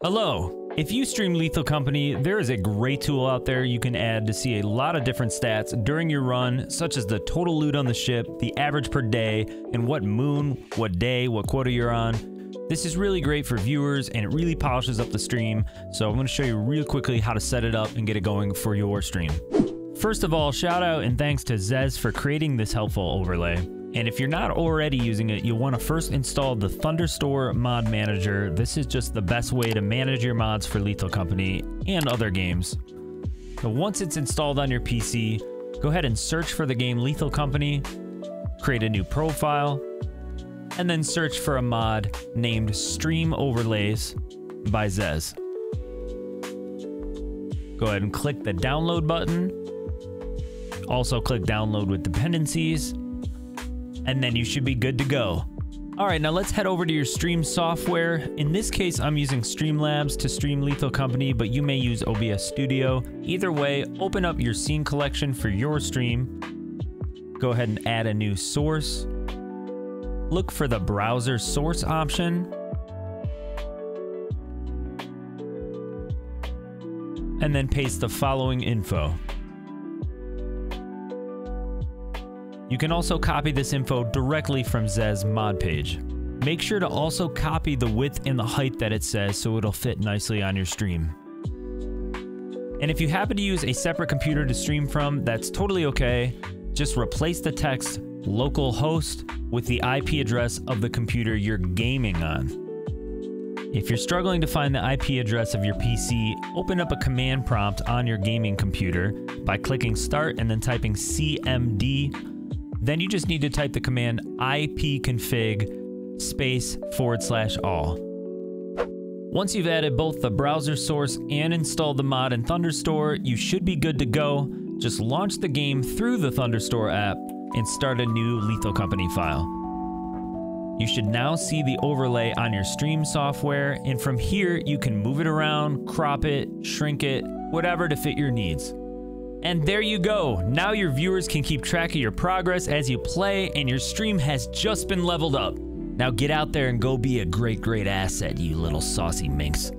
Hello. If you stream Lethal Company, there is a great tool out there you can add to see a lot of different stats during your run, such as the total loot on the ship, the average per day, and what moon, what day, what quota you're on. This is really great for viewers and it really polishes up the stream, so I'm going to show you real quickly how to set it up and get it going for your stream. First of all, shout out and thanks to Zehs for creating this helpful overlay. And if you're not already using it, you'll want to first install the Thunderstore Mod Manager. This is just the best way to manage your mods for Lethal Company and other games. But once it's installed on your PC, go ahead and search for the game Lethal Company, create a new profile, and then search for a mod named Stream Overlays by Zehs. Go ahead and click the download button. Also click download with dependencies and then you should be good to go. All right, now let's head over to your stream software. In this case, I'm using Streamlabs to stream Lethal Company, but you may use OBS Studio. Either way, open up your scene collection for your stream. Go ahead and add a new source. Look for the browser source option. And then paste the following info. You can also copy this info directly from Zehs mod page. Make sure to also copy the width and the height that it says so it'll fit nicely on your stream. And if you happen to use a separate computer to stream from, that's totally okay. Just replace the text local host with the IP address of the computer you're gaming on. If you're struggling to find the IP address of your PC, open up a command prompt on your gaming computer by clicking start and then typing cmd then you just need to type the command ipconfig space forward slash all. Once you've added both the browser source and installed the mod in Thunderstore, you should be good to go. Just launch the game through the Thunderstore app and start a new Lethal Company file. You should now see the overlay on your stream software, and from here you can move it around, crop it, shrink it, whatever to fit your needs. And there you go. Now your viewers can keep track of your progress as you play, and your stream has just been leveled up. Now get out there and go be a great, great asset, you little saucy minx.